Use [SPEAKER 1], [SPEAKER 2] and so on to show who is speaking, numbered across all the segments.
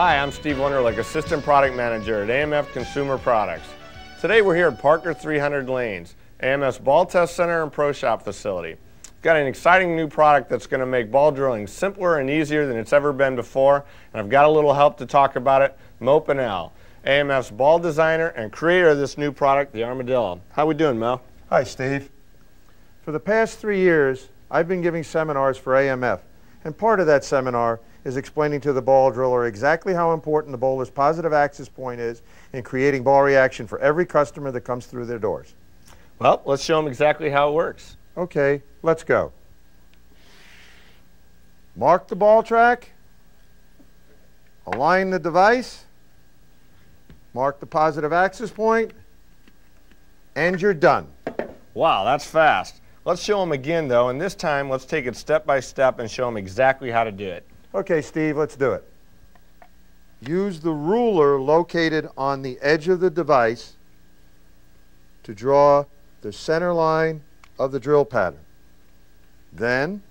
[SPEAKER 1] Hi, I'm Steve Wunderlich, Assistant Product Manager at AMF Consumer Products. Today we're here at Parker 300 Lanes, AMF's Ball Test Center and Pro Shop facility. We've got an exciting new product that's going to make ball drilling simpler and easier than it's ever been before, and I've got a little help to talk about it, Mo Pinel, AMF's ball designer and creator of this new product, the Armadillo. How we doing, Mo?
[SPEAKER 2] Hi, Steve. For the past three years, I've been giving seminars for AMF, and part of that seminar is explaining to the ball driller exactly how important the bowler's positive axis point is in creating ball reaction for every customer that comes through their doors.
[SPEAKER 1] Well, let's show them exactly how it works.
[SPEAKER 2] Okay, let's go. Mark the ball track. Align the device. Mark the positive axis point. And you're done.
[SPEAKER 1] Wow, that's fast. Let's show them again, though, and this time let's take it step by step and show them exactly how to do it.
[SPEAKER 2] Okay, Steve, let's do it. Use the ruler located on the edge of the device to draw the center line of the drill pattern. Then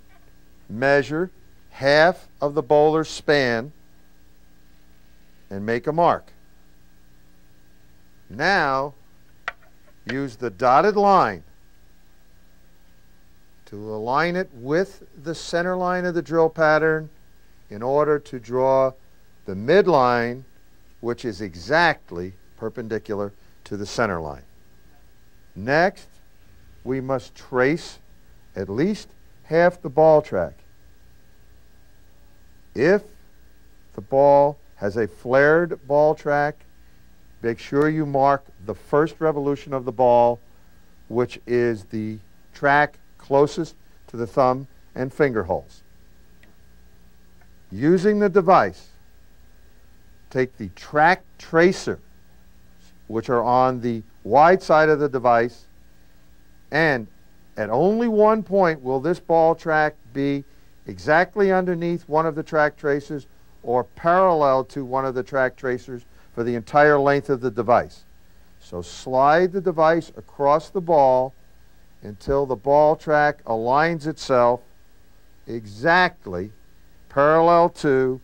[SPEAKER 2] measure half of the bowler's span and make a mark. Now use the dotted line to align it with the center line of the drill pattern in order to draw the midline, which is exactly perpendicular to the center line. Next, we must trace at least half the ball track. If the ball has a flared ball track, make sure you mark the first revolution of the ball, which is the track closest to the thumb and finger holes. Using the device, take the track tracer, which are on the wide side of the device, and at only one point will this ball track be exactly underneath one of the track tracers or parallel to one of the track tracers for the entire length of the device. So slide the device across the ball until the ball track aligns itself exactly parallel to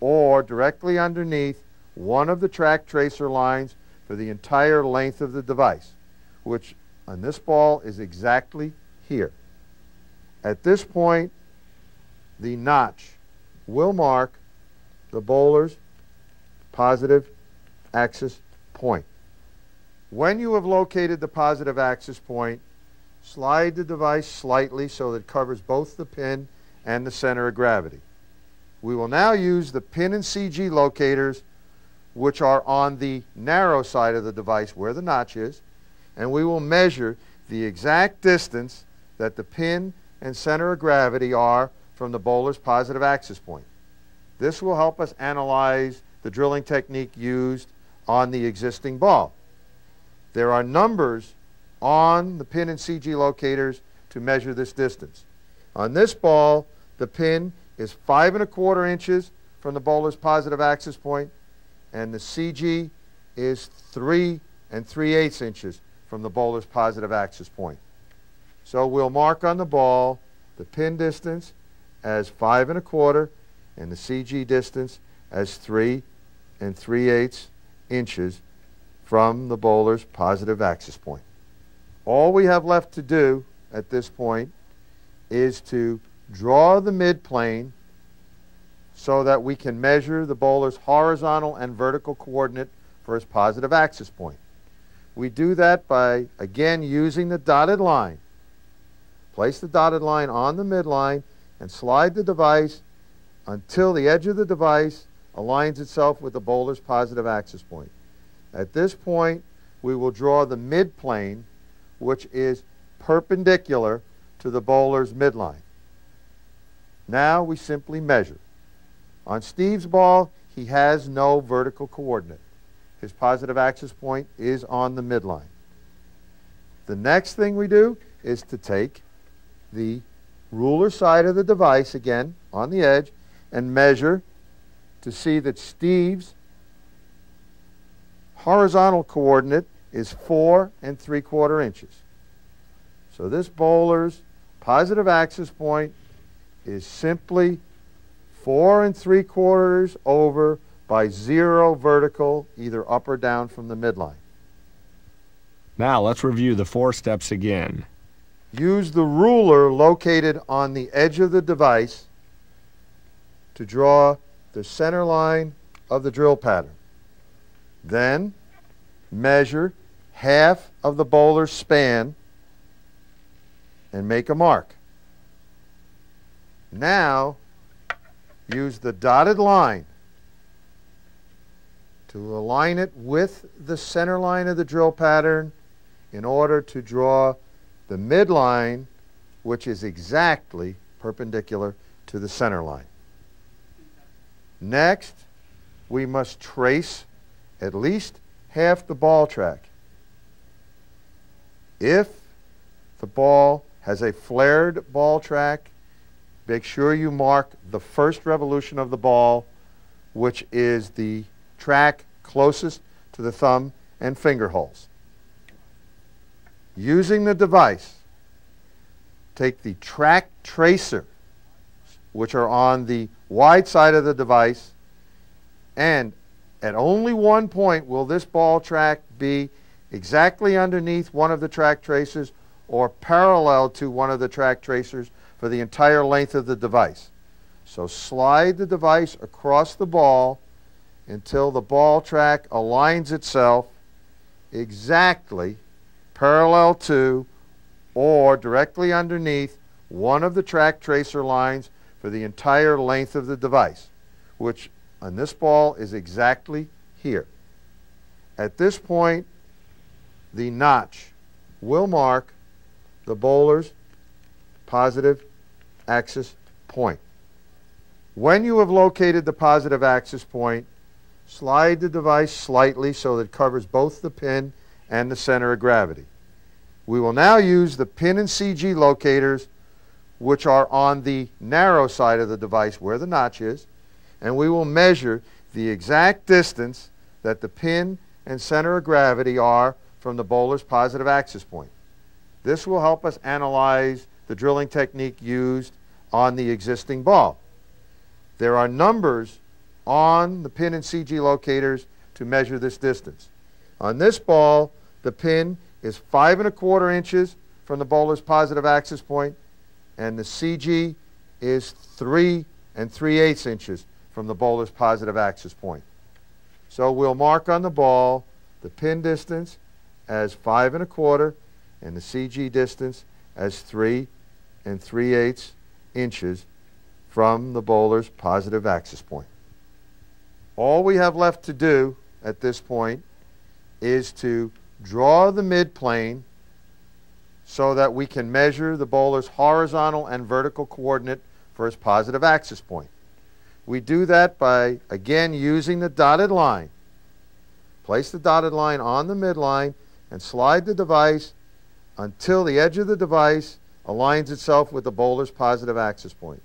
[SPEAKER 2] or directly underneath one of the track tracer lines for the entire length of the device, which on this ball is exactly here. At this point, the notch will mark the bowler's positive axis point. When you have located the positive axis point, slide the device slightly so that it covers both the pin and the center of gravity. We will now use the pin and CG locators which are on the narrow side of the device where the notch is, and we will measure the exact distance that the pin and center of gravity are from the bowler's positive axis point. This will help us analyze the drilling technique used on the existing ball. There are numbers on the pin and CG locators to measure this distance. On this ball, the pin is five and a quarter inches from the bowler's positive axis point, and the CG is three and three eighths inches from the bowler's positive axis point. So we'll mark on the ball the pin distance as five and a quarter and the CG distance as three and three eighths inches from the bowler's positive axis point. All we have left to do at this point is to draw the midplane so that we can measure the bowler's horizontal and vertical coordinate for his positive axis point. We do that by, again, using the dotted line. Place the dotted line on the midline and slide the device until the edge of the device aligns itself with the bowler's positive axis point. At this point, we will draw the midplane, which is perpendicular to the bowler's midline. Now we simply measure. On Steve's ball, he has no vertical coordinate. His positive axis point is on the midline. The next thing we do is to take the ruler side of the device, again, on the edge, and measure to see that Steve's horizontal coordinate is 4 and 3 quarter inches. So this bowler's positive axis point is simply four and three quarters over by zero vertical, either up or down from the midline.
[SPEAKER 1] Now let's review the four steps again.
[SPEAKER 2] Use the ruler located on the edge of the device to draw the center line of the drill pattern. Then measure half of the bowler's span and make a mark. Now use the dotted line to align it with the center line of the drill pattern in order to draw the midline, which is exactly perpendicular to the center line. Next, we must trace at least half the ball track. If the ball has a flared ball track, make sure you mark the first revolution of the ball, which is the track closest to the thumb and finger holes. Using the device, take the track tracer, which are on the wide side of the device, and at only one point will this ball track be exactly underneath one of the track tracers or parallel to one of the track tracers for the entire length of the device. So slide the device across the ball until the ball track aligns itself exactly parallel to or directly underneath one of the track tracer lines for the entire length of the device, which on this ball is exactly here. At this point, the notch will mark the bowler's positive axis point. When you have located the positive axis point, Slide the device slightly so that it covers both the pin and the center of gravity. We will now use the pin and CG locators which are on the narrow side of the device where the notch is, and we will measure the exact distance that the pin and center of gravity are from the bowler's positive axis point. This will help us analyze the drilling technique used on the existing ball. There are numbers on the pin and CG locators to measure this distance. On this ball, the pin is five and a quarter inches from the bowler's positive axis point, and the CG is three and three eighths inches from the bowler's positive axis point. So we'll mark on the ball the pin distance as five and a quarter and the CG distance as three and three eighths inches from the bowler's positive axis point. All we have left to do at this point is to draw the midplane so that we can measure the bowler's horizontal and vertical coordinate for his positive axis point. We do that by, again, using the dotted line. Place the dotted line on the midline and slide the device until the edge of the device aligns itself with the bowler's positive axis point.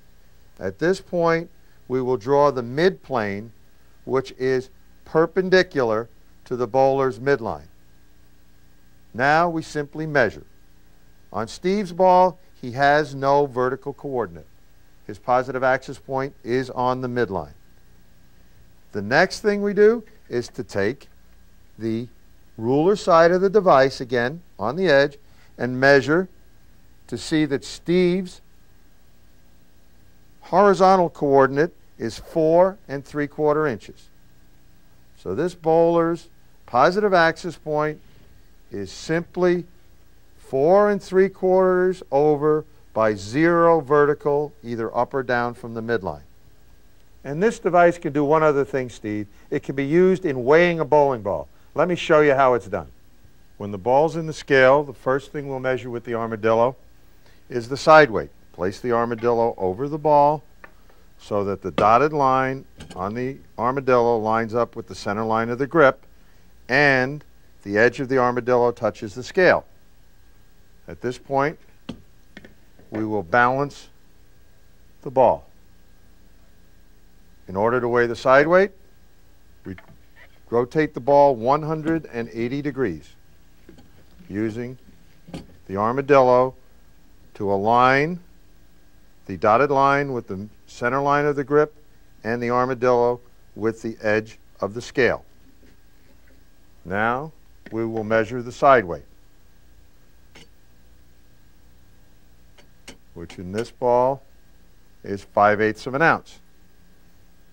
[SPEAKER 2] At this point, we will draw the midplane which is perpendicular to the bowler's midline. Now we simply measure. On Steve's ball, he has no vertical coordinate. His positive axis point is on the midline. The next thing we do is to take the ruler side of the device, again, on the edge, and measure to see that Steve's horizontal coordinate is four and three quarter inches. So this bowler's positive axis point is simply four and three quarters over by zero vertical, either up or down from the midline. And this device can do one other thing, Steve. It can be used in weighing a bowling ball. Let me show you how it's done. When the ball's in the scale, the first thing we'll measure with the armadillo is the side weight. Place the armadillo over the ball so that the dotted line on the armadillo lines up with the center line of the grip and the edge of the armadillo touches the scale. At this point, we will balance the ball. In order to weigh the side weight, we rotate the ball 180 degrees using the armadillo to align the dotted line with the center line of the grip and the armadillo with the edge of the scale. Now we will measure the side weight, which in this ball is 5 eighths of an ounce.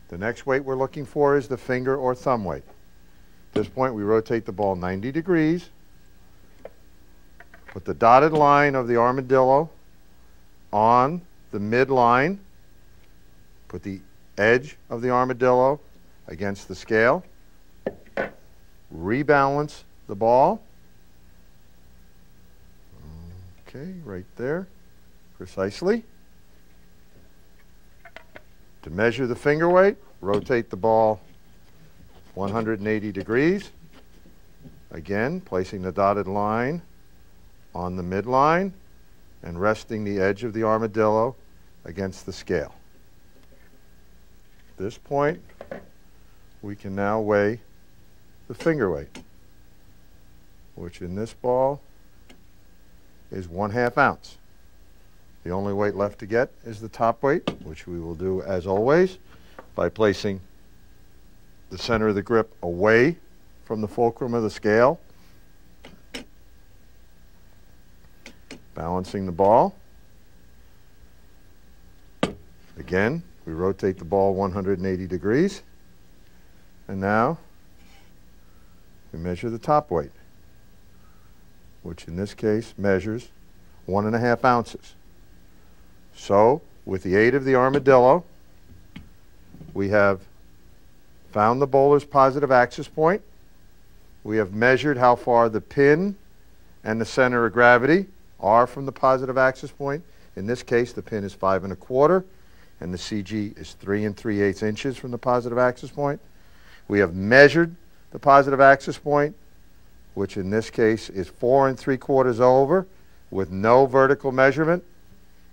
[SPEAKER 2] The next weight we're looking for is the finger or thumb weight. At this point, we rotate the ball 90 degrees, put the dotted line of the armadillo on the midline, put the edge of the armadillo against the scale, rebalance the ball. Okay, right there, precisely. To measure the finger weight, rotate the ball 180 degrees. Again, placing the dotted line on the midline and resting the edge of the armadillo against the scale. At this point, we can now weigh the finger weight, which in this ball is one half ounce. The only weight left to get is the top weight, which we will do as always by placing the center of the grip away from the fulcrum of the scale, balancing the ball. Again, we rotate the ball 180 degrees. And now we measure the top weight, which in this case measures one and a half ounces. So, with the aid of the armadillo, we have found the bowler's positive axis point. We have measured how far the pin and the center of gravity are from the positive axis point. In this case, the pin is five and a quarter, and the CG is three and three eighths inches from the positive axis point. We have measured the positive axis point, which in this case is four and three quarters over with no vertical measurement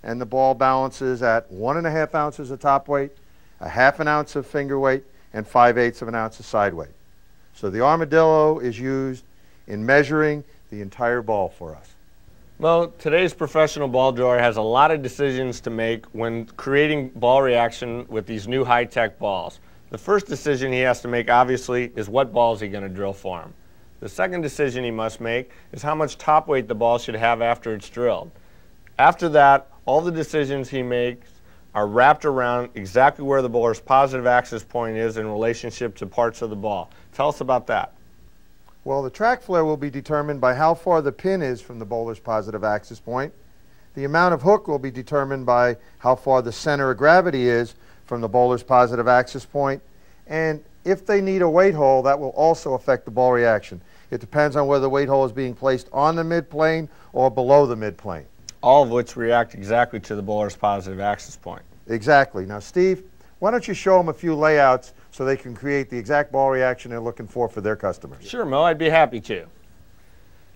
[SPEAKER 2] and the ball balances at one and a half ounces of top weight, a half an ounce of finger weight, and five eighths of an ounce of side weight. So the armadillo is used in measuring the entire ball for us.
[SPEAKER 1] Well, today's professional ball drawer has a lot of decisions to make when creating ball reaction with these new high-tech balls. The first decision he has to make, obviously, is what ball is he going to drill for him. The second decision he must make is how much top weight the ball should have after it's drilled. After that, all the decisions he makes are wrapped around exactly where the bowler's positive axis point is in relationship to parts of the ball. Tell us about that.
[SPEAKER 2] Well, the track flare will be determined by how far the pin is from the bowler's positive axis point. The amount of hook will be determined by how far the center of gravity is from the bowler's positive axis point. And if they need a weight hole, that will also affect the ball reaction. It depends on whether the weight hole is being placed on the midplane or below the midplane
[SPEAKER 1] all of which react exactly to the bowler's positive axis point.
[SPEAKER 2] Exactly. Now, Steve, why don't you show them a few layouts so they can create the exact ball reaction they're looking for for their customers?
[SPEAKER 1] Sure, Mo, I'd be happy to.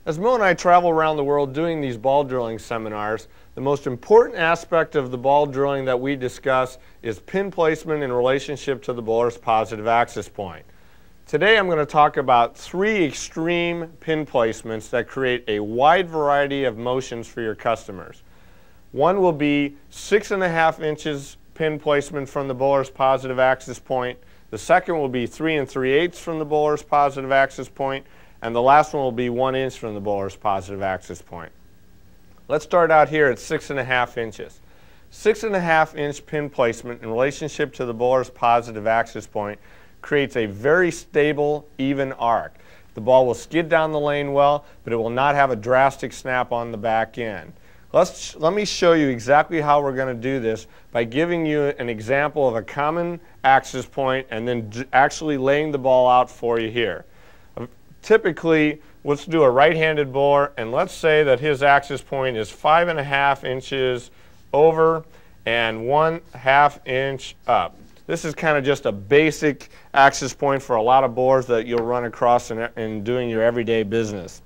[SPEAKER 1] As Mo and I travel around the world doing these ball drilling seminars, the most important aspect of the ball drilling that we discuss is pin placement in relationship to the bowler's positive axis point. Today I'm going to talk about three extreme pin placements that create a wide variety of motions for your customers. One will be six and a half inches pin placement from the bowler's positive axis point. The second will be three and three eighths from the bowler's positive axis point. And the last one will be one inch from the bowler's positive axis point. Let's start out here at six and a half inches. Six and a half inch pin placement in relationship to the bowler's positive axis point creates a very stable, even arc. The ball will skid down the lane well, but it will not have a drastic snap on the back end. Let's, let me show you exactly how we're going to do this by giving you an example of a common axis point and then actually laying the ball out for you here. Uh, typically, let's do a right-handed bowler, and let's say that his axis point is five and a half inches over and one half inch up. This is kind of just a basic axis point for a lot of bores that you'll run across in, in doing your everyday business.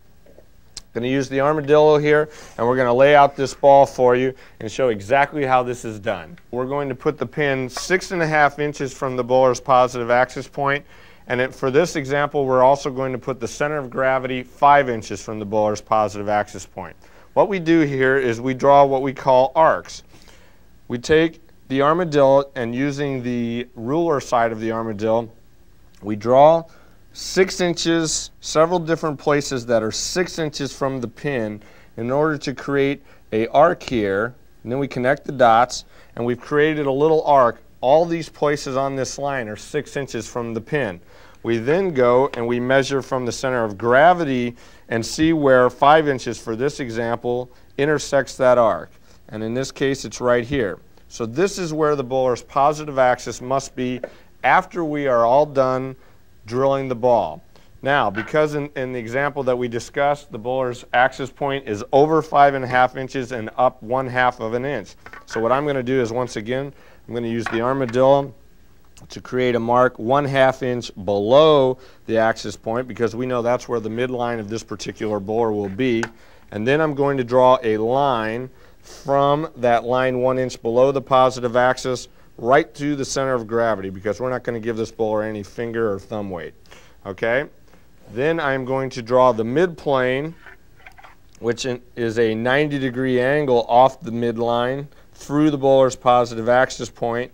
[SPEAKER 1] Going to use the armadillo here, and we're going to lay out this ball for you and show exactly how this is done. We're going to put the pin six and a half inches from the bowler's positive axis point, and it, for this example, we're also going to put the center of gravity five inches from the bowler's positive axis point. What we do here is we draw what we call arcs. We take the armadillo and using the ruler side of the armadillo, we draw six inches, several different places that are six inches from the pin in order to create a arc here. And then we connect the dots, and we've created a little arc. All these places on this line are six inches from the pin. We then go and we measure from the center of gravity and see where five inches for this example intersects that arc. And in this case, it's right here. So this is where the bowler's positive axis must be after we are all done drilling the ball. Now, because in, in, the example that we discussed, the bowler's axis point is over five and a half inches and up one half of an inch. So what I'm going to do is, once again, I'm going to use the armadillo to create a mark one half inch below the axis point because we know that's where the midline of this particular bowler will be. And then I'm going to draw a line from that line one inch below the positive axis right to the center of gravity because we're not going to give this bowler any finger or thumb weight. Okay? Then I'm going to draw the midplane, which is a 90 degree angle off the midline through the bowler's positive axis point,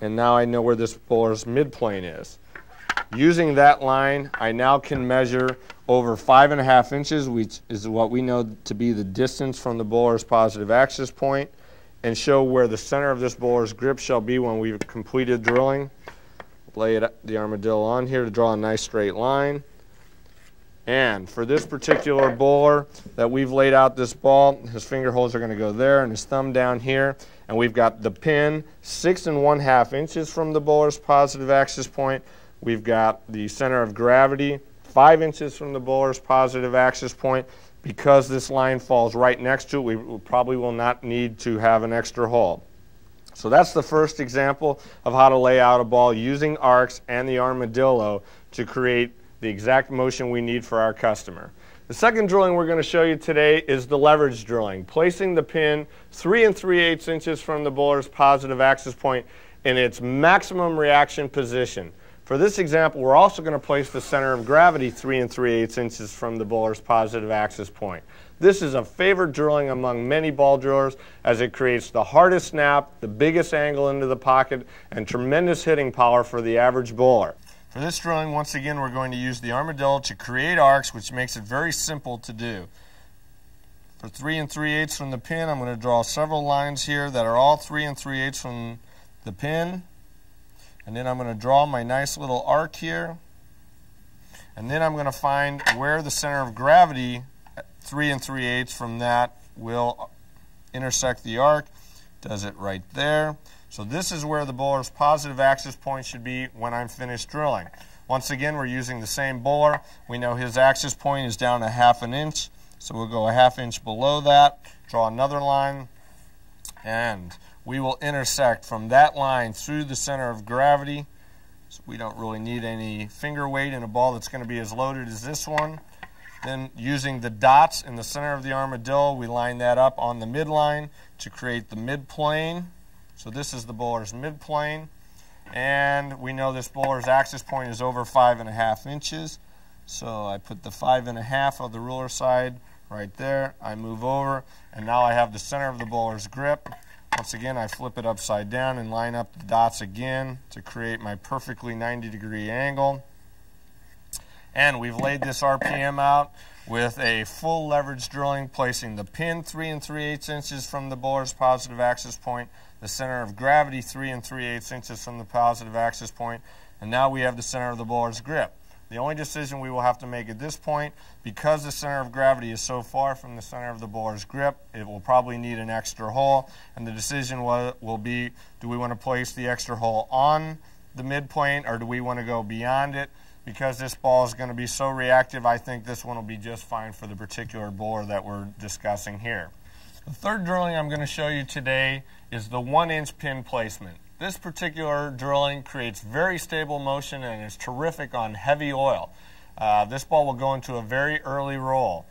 [SPEAKER 1] and now I know where this bowler's midplane is. Using that line, I now can measure over five and a half inches, which is what we know to be the distance from the bowler's positive axis point, and show where the center of this bowler's grip shall be when we've completed drilling. Lay it, the armadillo on here to draw a nice straight line. And for this particular bowler that we've laid out this ball, his finger holes are going to go there and his thumb down here. And we've got the pin six and one half inches from the bowler's positive axis point. We've got the center of gravity five inches from the bowler's positive axis point. Because this line falls right next to it, we probably will not need to have an extra hole. So that's the first example of how to lay out a ball using arcs and the armadillo to create the exact motion we need for our customer. The second drilling we're going to show you today is the leverage drilling, placing the pin 3 and 3 eighths inches from the bowler's positive axis point in its maximum reaction position. For this example, we're also going to place the center of gravity 3 and 3 eighths inches from the bowler's positive axis point. This is a favorite drilling among many ball drillers as it creates the hardest snap, the biggest angle into the pocket, and tremendous hitting power for the average bowler. For this drilling, once again, we're going to use the armadillo to create arcs, which makes it very simple to do. For 3 and 3 eighths from the pin, I'm going to draw several lines here that are all 3 and 3 eighths from the pin. And then I'm going to draw my nice little arc here. And then I'm going to find where the center of gravity, 3 and 3 eighths from that, will intersect the arc. Does it right there. So this is where the bowler's positive axis point should be when I'm finished drilling. Once again, we're using the same bowler. We know his axis point is down a half an inch. So we'll go a half inch below that, draw another line, and we will intersect from that line through the center of gravity. So we don't really need any finger weight in a ball that's going to be as loaded as this one. Then using the dots in the center of the armadillo, we line that up on the midline to create the midplane. So this is the bowler's midplane. And we know this bowler's axis point is over five and a half inches. So I put the five and a half of the ruler side right there. I move over, and now I have the center of the bowler's grip. Once again, I flip it upside down and line up the dots again to create my perfectly 90 degree angle. And we've laid this RPM out with a full leverage drilling, placing the pin 3 and 3 8 inches from the bowler's positive axis point, the center of gravity 3 and 3 8 inches from the positive axis point, and now we have the center of the bowler's grip. The only decision we will have to make at this point, because the center of gravity is so far from the center of the bowler's grip, it will probably need an extra hole. And the decision will, be, do we want to place the extra hole on the midpoint or do we want to go beyond it? Because this ball is going to be so reactive, I think this one will be just fine for the particular bowler that we're discussing here. The third drilling I'm going to show you today is the one inch pin placement. This particular drilling creates very stable motion and is terrific on heavy oil. Uh, this ball will go into a very early roll.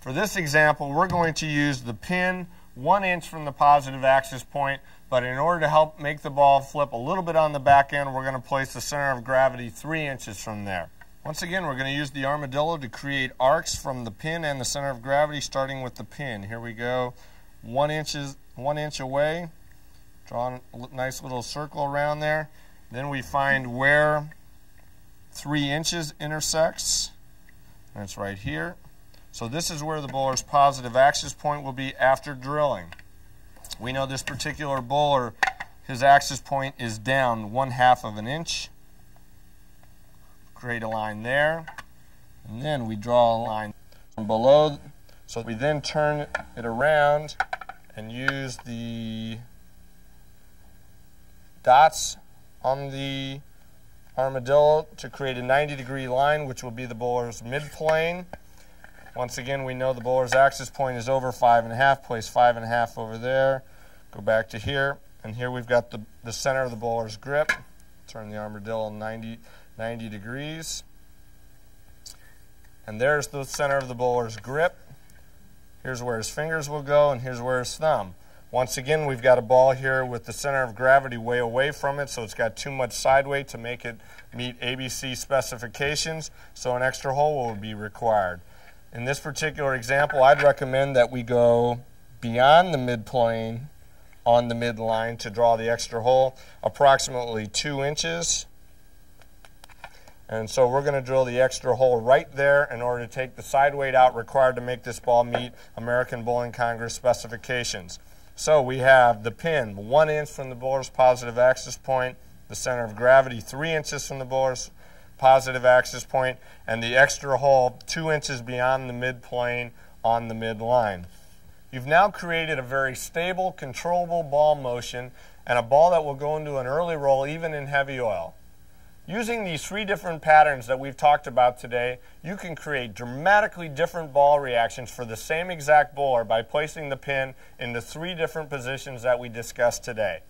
[SPEAKER 1] For this example, we're going to use the pin one inch from the positive axis point, but in order to help make the ball flip a little bit on the back end, we're going to place the center of gravity three inches from there. Once again, we're going to use the armadillo to create arcs from the pin and the center of gravity, starting with the pin. Here we go, one, inches, one inch away. Draw a nice little circle around there. Then we find where three inches intersects, it's right here. So this is where the bowler's positive axis point will be after drilling. We know this particular bowler, his axis point is down one half of an inch. Create a line there. And then we draw a line below. So we then turn it around and use the dots on the armadillo to create a 90 degree line, which will be the bowler's midplane. Once again, we know the bowler's axis point is over five and a half. Place five and a half over there. Go back to here. And here we've got the, the center of the bowler's grip. Turn the armadillo 90, 90 degrees. And there's the center of the bowler's grip. Here's where his fingers will go, and here's where his thumb. Once again, we've got a ball here with the center of gravity way away from it, so it's got too much side weight to make it meet ABC specifications, so an extra hole will be required. In this particular example, I'd recommend that we go beyond the midplane on the midline to draw the extra hole, approximately two inches. And so we're going to drill the extra hole right there in order to take the side weight out required to make this ball meet American Bowling Congress specifications. So we have the pin one inch from the bowler's positive axis point, the center of gravity three inches from the bowler's positive axis point, and the extra hole two inches beyond the midplane on the midline. You've now created a very stable, controllable ball motion and a ball that will go into an early roll even in heavy oil. Using these three different patterns that we've talked about today, you can create dramatically different ball reactions for the same exact bowler by placing the pin in the three different positions that we discussed today.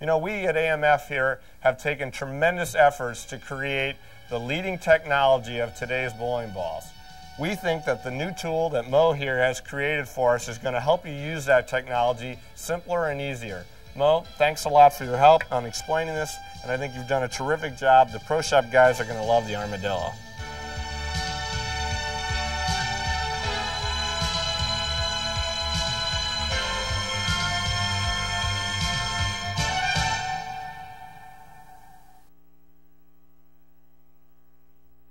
[SPEAKER 1] You know, we at AMF here have taken tremendous efforts to create the leading technology of today's bowling balls. We think that the new tool that Mo here has created for us is going to help you use that technology simpler and easier. Mo, thanks a lot for your help on explaining this, and I think you've done a terrific job. The Pro Shop guys are going to love the Armadillo.